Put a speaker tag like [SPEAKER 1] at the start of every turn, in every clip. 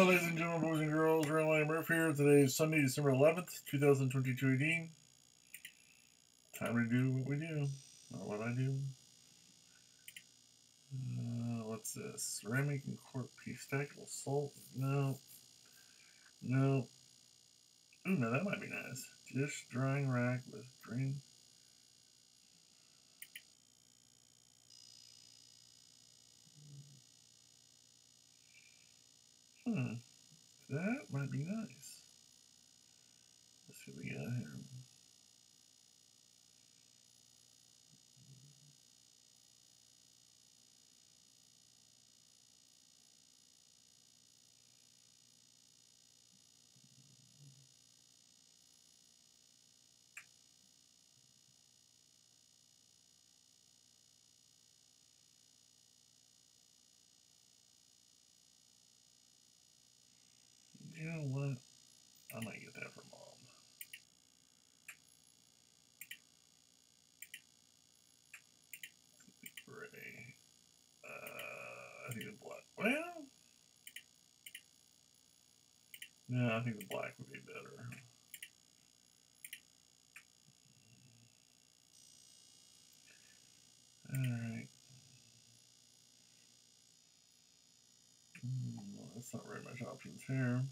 [SPEAKER 1] Hello, ladies and gentlemen, boys and girls. Randall M. Rueff here. Today is Sunday, December 11th, 2022 AD. Time to do what we do, or what I do. Uh, what's this? Ceramic and quart piece stackable salt? No. No. Ooh, now that might be nice. Dish drying rack with drain. Hmm. That might be nice. Let's see what we got here. You know what? I might get that for mom. Gray. Uh, I think the black. Well, no, I think the black would be better. All right. Mm, well, that's not very much options here.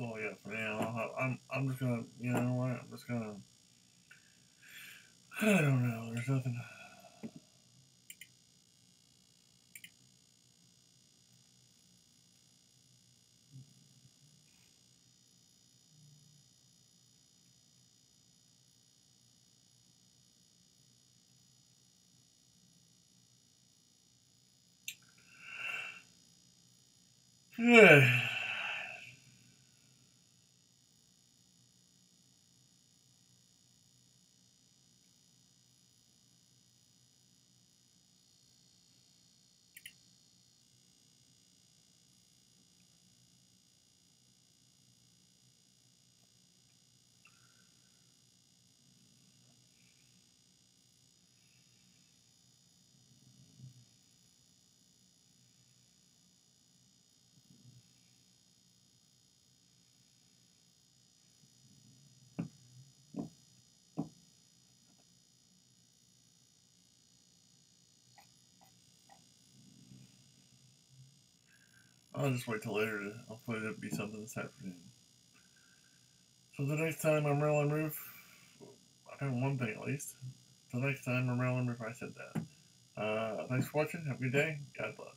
[SPEAKER 1] Oh, I'm I'm just gonna, you know what? I'm just gonna. I don't know. There's nothing. Yeah. I'll just wait till later. To, hopefully there'll be something this afternoon. So the next time I'm Randall M. Rueff, I know one thing at least. The next time I'm Randall M. Rueff, I said that. Uh, thanks for watching. Have a good day. God bless.